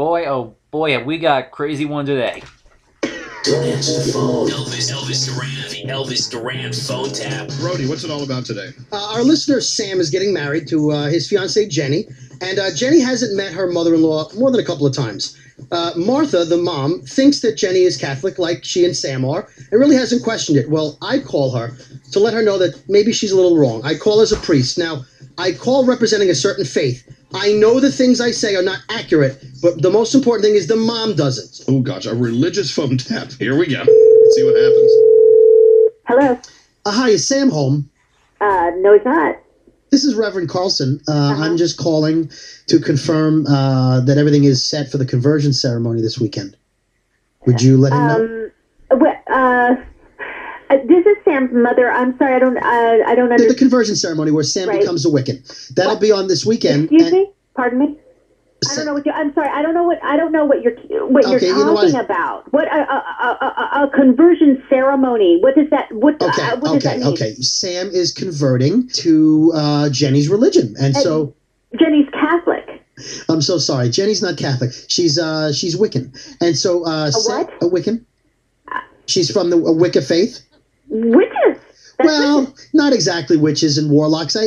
Boy, oh boy, have we got crazy one today. Don't answer the phone. Elvis, Elvis Duran, the Elvis Duran phone tap. Brody, what's it all about today? Uh, our listener Sam is getting married to uh, his fiancee Jenny, and uh, Jenny hasn't met her mother-in-law more than a couple of times. Uh, Martha, the mom, thinks that Jenny is Catholic, like she and Sam are, and really hasn't questioned it. Well, I call her to let her know that maybe she's a little wrong. I call as a priest. Now, I call representing a certain faith. I know the things I say are not accurate, but the most important thing is the mom doesn't. Oh, gosh, a religious phone tap. Here we go. Let's see what happens. Hello. Uh, hi, is Sam home? Uh, no, he's not. This is Reverend Carlson. Uh, I'm just calling to confirm uh, that everything is set for the conversion ceremony this weekend. Would you let him know? Um, wh- uh, uh, this is Sam's mother. I'm sorry, I don't, uh, I don't The, the conversion ceremony where Sam Right. becomes a Wiccan. That'll be on this weekend. Excuse and- me. Pardon me. I don't know what you. I'm sorry. I don't know what. I don't know what you're. What Okay, you're you know talking what? about. What a, a, a, a, a conversion ceremony. What does that? What? Okay, uh, what does that okay, okay. Sam is converting to uh, Jenny's religion, and so Jenny's Catholic. I'm so sorry. Jenny's not Catholic. She's uh, she's Wiccan, and so uh, Sam, what? a Wiccan. She's from the a Wicca faith. Witches. That's Well, witches. not exactly witches and warlocks. I, I,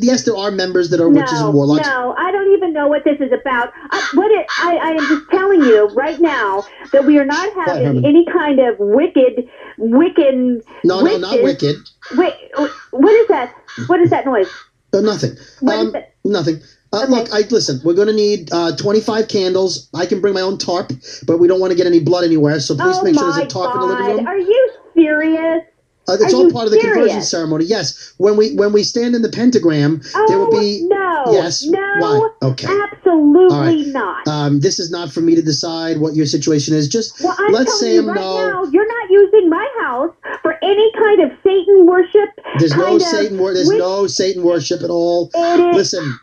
yes, there are members that are witches and warlocks. no, I don't even know what this is about. I, what it, I, I am just telling you right now that we are not having any kind of wicked, Wiccan. No, no, not wicked. Wait, what is that? What is that noise? Uh, nothing. What is um, it? Nothing. Uh, Okay. Look, I listen. We're going to need uh, 25 candles. I can bring my own tarp, but we don't want to get any blood anywhere. So please oh make sure there's a tarp God. in the living room. Are you serious? Uh, it's are all part of the conversion ceremony. Yes. When we when we stand in the pentagram, Oh there will be. no! Yes. No. Why? Okay. Absolutely right. not. Um, this is not for me to decide what your situation is. Just well, let's say you right know. now, you're not using my house for any kind of Satan worship. There's no Satan wor- There's no Satan worship at all. It is- Listen,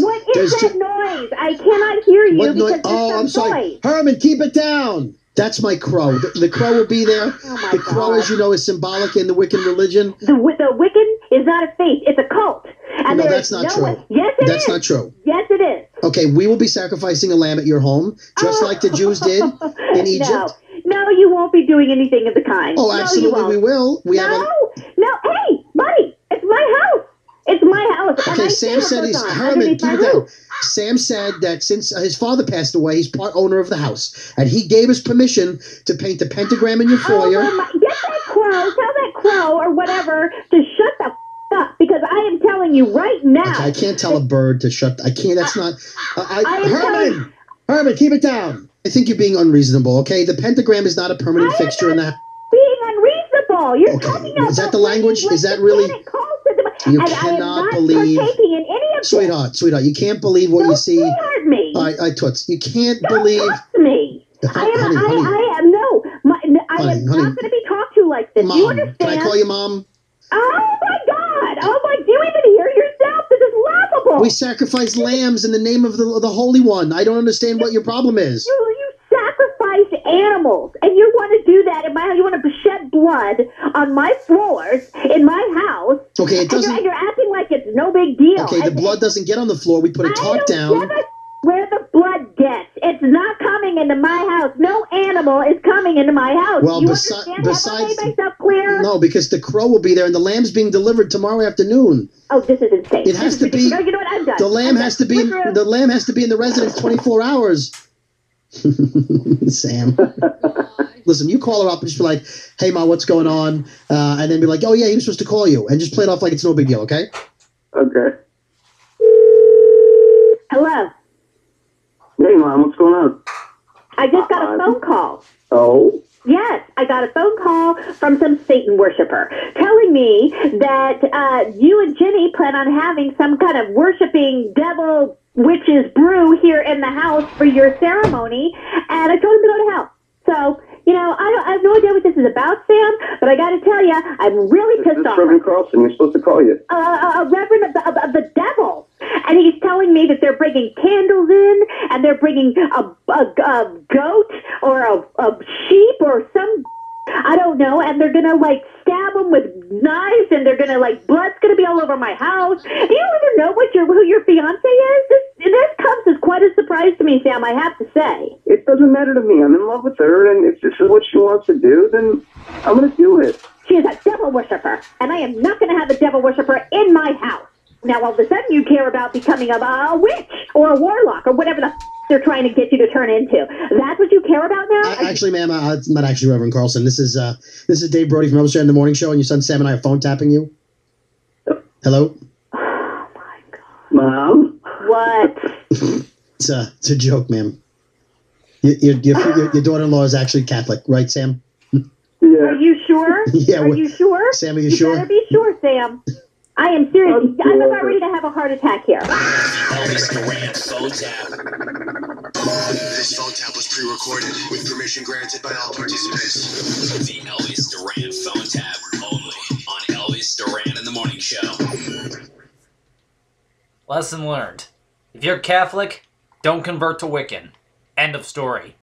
What is that ju- noise? I cannot hear you what because there's Oh, I'm sorry, noise. Herman. Keep it down. That's my crow. The, the crow will be there. Oh my the crow, God. as you know, is symbolic in the Wiccan religion. The, wi- the Wiccan is not a faith; it's a cult. And No, that's not no true. way- Yes, it is. That's not true. Yes, it is. Okay, we will be sacrificing a lamb at your home, just like the Jews did in Egypt. No, no, you won't be doing anything of the kind. Oh, No, you absolutely, won't. we will. We no, have a, no, hey, buddy, it's my house. It's my house. Okay, stay Sam with said he's on, Herman. Keep it down. Sam said that since his father passed away, he's part owner of the house, and he gave us permission to paint the pentagram in your Oh, foyer. my, get that crow, tell that crow or whatever to shut the f- up because I am telling you right now. Okay, I can't tell a bird to shut. I can't. That's not. I, I I, am telling- Herman, Herman, keep it down. I think you're being unreasonable. Okay, the pentagram is not a permanent I fixture in the. not being unreasonable. You're Okay, talking is that the language? Is that really- You and I am cannot not believe- partaking in any of this. Sweetheart, sweetheart, you can't believe what Don't you see. sweetheart me. All right, Toots, you can't Don't believe. talk to me. I am. Honey, I, honey. I am no. My, I Honey, am not going to be talked to like this. you understand? can I call you mom? Oh my God! Oh my! Do you even hear yourself? This is laughable. We sacrifice lambs in the name of the, the Holy One. I don't understand what your problem is. you you sacrifice animals, and you want to do that in my house. You want to shed blood on my floors in my house. Okay, it you're, doesn't. and you're acting like it's no big deal. Okay, the And- blood doesn't get on the floor. We put a I tarp down. give a where the blood gets. It's not coming into my house. No animal is coming into my house. Well, you besi- I besides- made myself clear? No, because the crow will be there and the lamb's being delivered tomorrow afternoon. Oh, this is insane. It This has to be- No, you know what? I'm done. The lamb I'm has to be in, the lamb has to be in the residence 24 hours. Sam. Listen, you call her up and just be like, "Hey, ma, what's going on?" Uh, and then be like, "Oh yeah, he was supposed to call you," and just play it off like it's no big deal. Okay? Okay. Hello. Hey, Mom, what's going on? I just got Uh, a phone call. Oh? Yes, I got a phone call from some Satan worshiper telling me that uh, you and Jenny plan on having some kind of worshiping devil witches brew here in the house for your ceremony, and I told him to go to hell. So, you know, I, don't, I have no idea what this is about, Sam, but I got to tell you, I'm really pissed is off. Reverend Carlson. We're supposed to call you. uh, a reverend of the, of, of the devil. And he's telling me that they're bringing candles in, and they're bringing a, a, a goat or a, a sheep or some, I don't know, and they're gonna like stab them with knives, and they're gonna like blood's gonna be all over my house. Do you even know what your who your fiance is? This this comes as quite a surprise to me, Sam. I have to say. It doesn't matter to me. I'm in love with her, and if this is what she wants to do, then I'm gonna do it. She is a devil worshiper, and I am not going to have a devil worshiper in my house. Now, all of a sudden, you care about becoming a, a witch or a warlock or whatever the f- they're trying to get you to turn into. That's what you care about now? Uh, actually, ma'am, uh, it's not actually Reverend Carlson. This is uh, this is Dave Brody from Elvis in the Morning Show, and your son Sam and I are phone tapping you. Hello. Oh my God. Mom? what? It's a it's a joke, ma'am. Your your, your, your, your daughter-in-law is actually Catholic, right, Sam? Yeah. Are you sure? Yeah, Are you sure? Sam, are you you sure? better be sure, Sam. I am serious. I'm I'm about ready to have a heart attack here. Elvis Duran phone tap. This phone tap was pre-recorded with permission granted by all participants. The Elvis Duran phone tap only on Elvis Duran in the Morning Show. Lesson learned. If you're Catholic, don't convert to Wiccan. End of story.